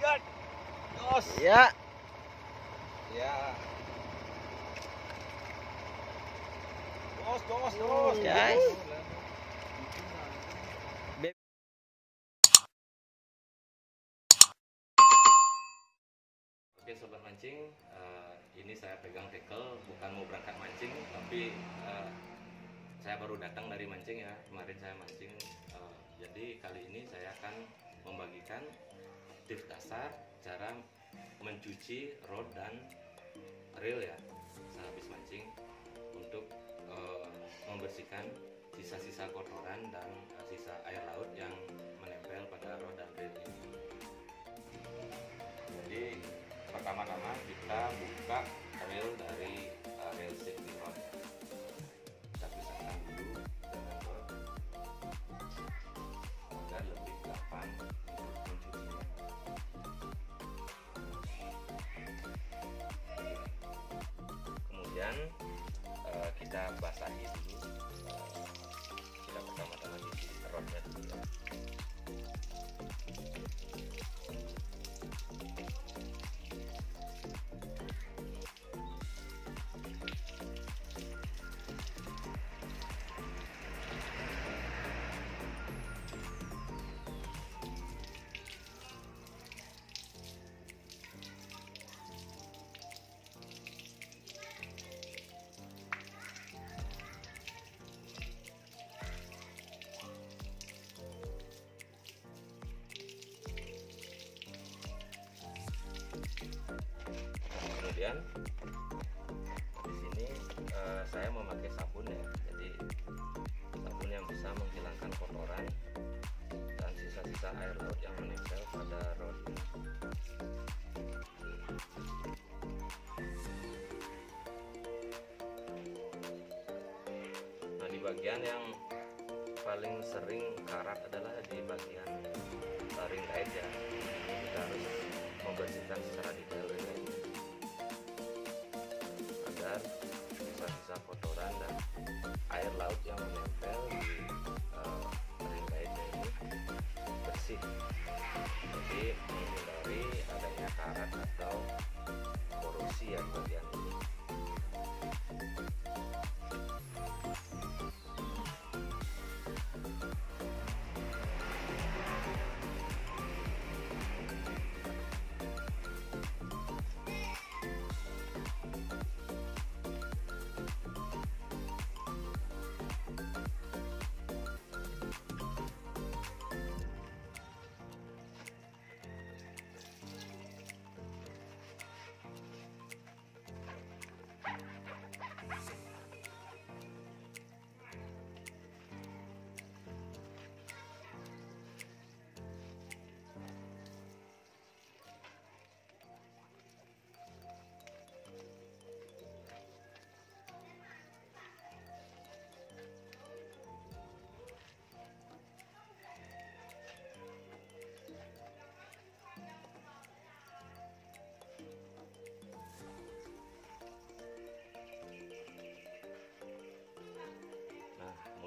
Ya. Ya. Dos, dos, dos. Guys. Oke sobat mancing, eh, ini saya pegang tackle bukan mau berangkat mancing, tapi eh, saya baru datang dari mancing ya. Kemarin saya mancing, eh, jadi kali ini saya akan membagikan tips dasar cara mencuci rod dan reel ya sehabis mancing untuk eh, membersihkan sisa-sisa kotoran dan eh, sisa air laut yang menempel pada rod dan reel ini. Jadi pertama-tama kita buka reel dari uh, reel safety kemudian di sini eh, saya memakai sabun ya. Jadi sabun yang bisa menghilangkan kotoran dan sisa-sisa air laut yang menempel pada rod nah di bagian yang paling sering karat adalah di bagian ring kait ya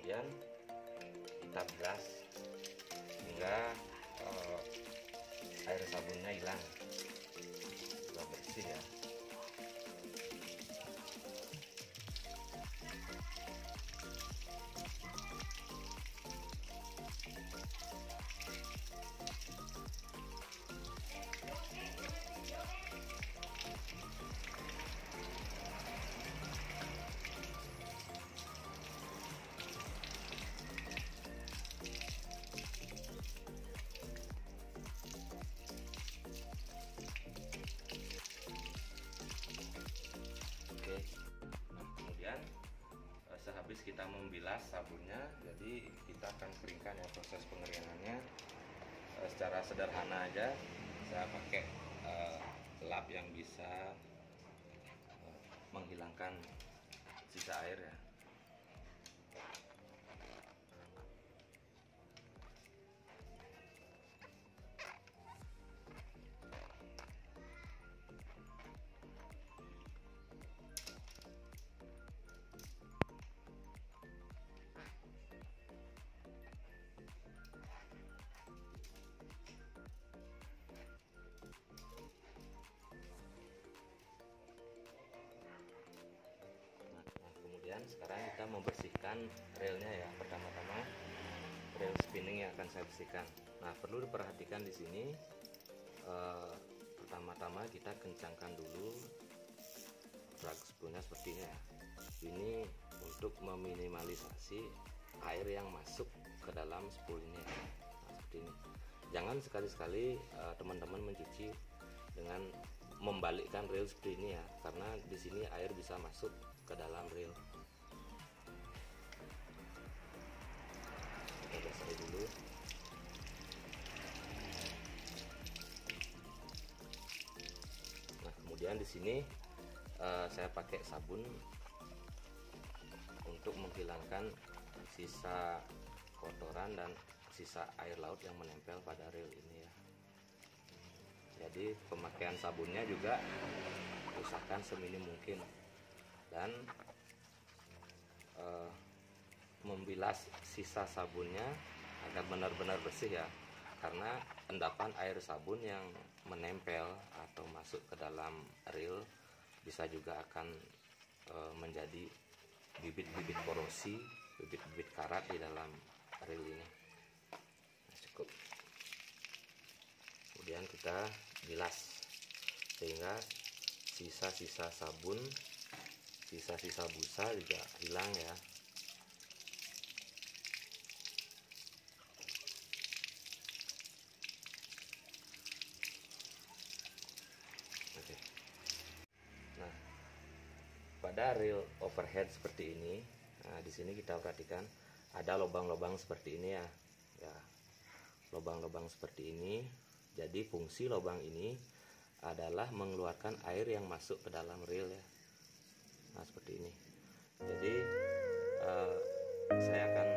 kemudian kita bilas hingga eh, air sabunnya hilang. Sudah bersih ya. Proses pengeringannya Eh, secara sederhana aja. Saya pakai eh, lap yang bisa eh, menghilangkan sisa air ya. Kita membersihkan railnya ya pertama-tama rail spinning yang akan saya bersihkan. Nah perlu diperhatikan di sini eh, pertama-tama kita kencangkan dulu drag spoolnya seperti ini ya. Ini untuk meminimalisasi air yang masuk ke dalam spool ini nah, seperti ini. Jangan sekali-sekali eh, teman-teman mencuci dengan membalikkan reel seperti ini ya karena di sini air bisa masuk ke dalam reel dulu. Nah kemudian di sini eh, saya pakai sabun untuk menghilangkan sisa kotoran dan sisa air laut yang menempel pada reel ini ya. Jadi pemakaian sabunnya juga usahakan seminim mungkin. Dan eh, membilas sisa sabunnya agar benar-benar bersih ya. Karena endapan air sabun yang menempel atau masuk ke dalam reel bisa juga akan eh, menjadi bibit-bibit korosi bibit-bibit karat di dalam reel ini. Nah, cukup. Kemudian kita bilas sehingga sisa-sisa sabun sisa-sisa busa juga hilang ya pada reel overhead seperti ini. Nah di sini kita perhatikan ada lubang-lubang seperti ini ya. Ya lubang-lubang seperti ini. Jadi fungsi lubang ini adalah mengeluarkan air yang masuk ke dalam reel ya. Nah seperti ini. Jadi eh, saya akan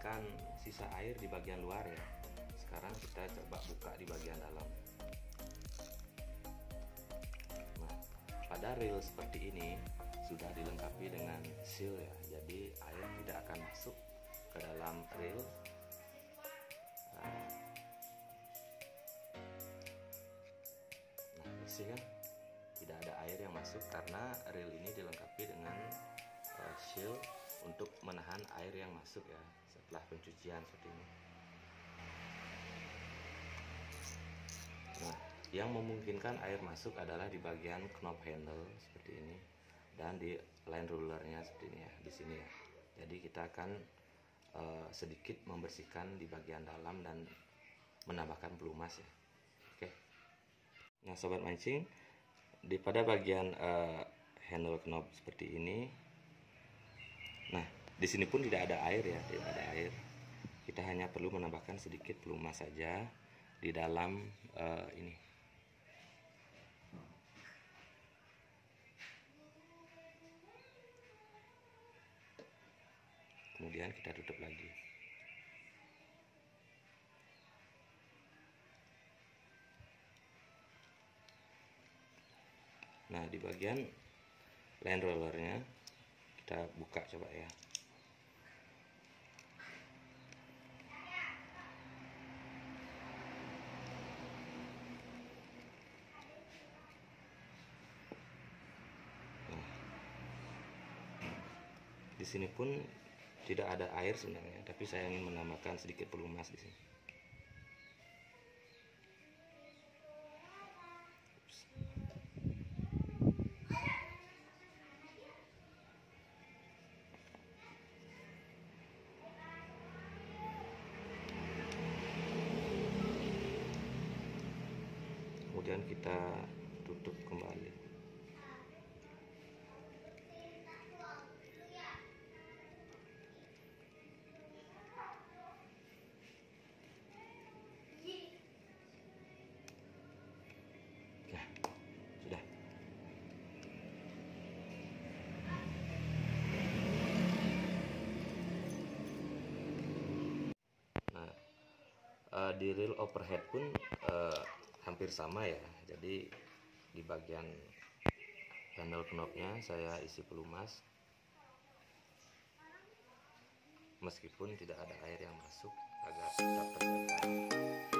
membersihkan sisa air di bagian luar ya. Sekarang kita coba buka di bagian dalam. Nah pada reel seperti ini sudah dilengkapi dengan seal ya. Jadi air tidak akan masuk ke dalam reel. Nah, nah bersih kan? Tidak ada air yang masuk karena reel ini dilengkapi dengan uh, shield untuk menahan air yang masuk ya setelah pencucian seperti ini. Nah, yang memungkinkan air masuk adalah di bagian knob handle seperti ini dan di line rulernya seperti ini ya di sini ya. Jadi kita akan uh, sedikit membersihkan di bagian dalam dan menambahkan pelumas ya. Oke. Nah, sobat mancing, di pada bagian uh, handle knob seperti ini. Nah, di sini pun tidak ada air ya, tidak ada air. Kita hanya perlu menambahkan sedikit pelumas saja di dalam uh, ini. Kemudian kita tutup lagi. Nah, di bagian line rollernya kita buka coba ya. Sini pun tidak ada air sebenarnya, tapi saya ingin menambahkan sedikit pelumas di sini. kemudian kita tutup kembali eh, di reel overhead pun eh, hampir sama ya. Jadi di bagian handle knobnya saya isi pelumas. Meskipun tidak ada air yang masuk agar tetap terjaga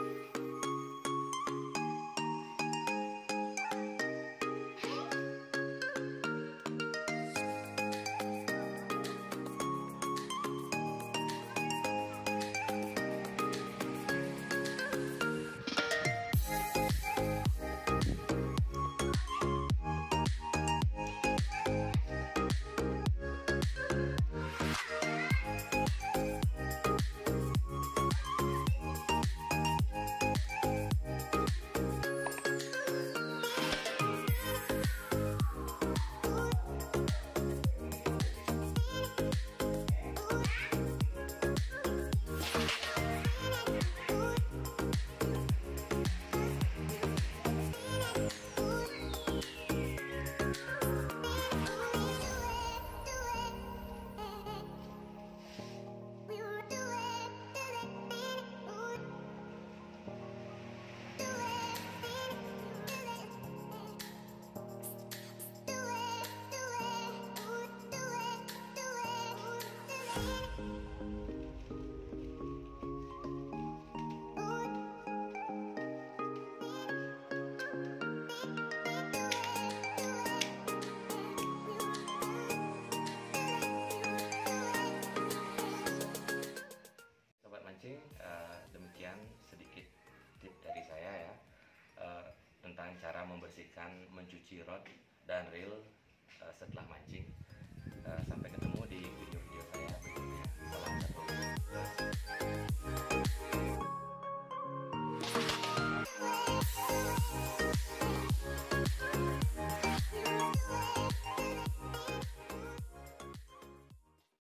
mancing, eh, demikian sedikit tip dari saya ya eh, tentang cara membersihkan, mencuci rod dan reel eh, setelah mancing. Eh, sampai ketemu di video-video saya.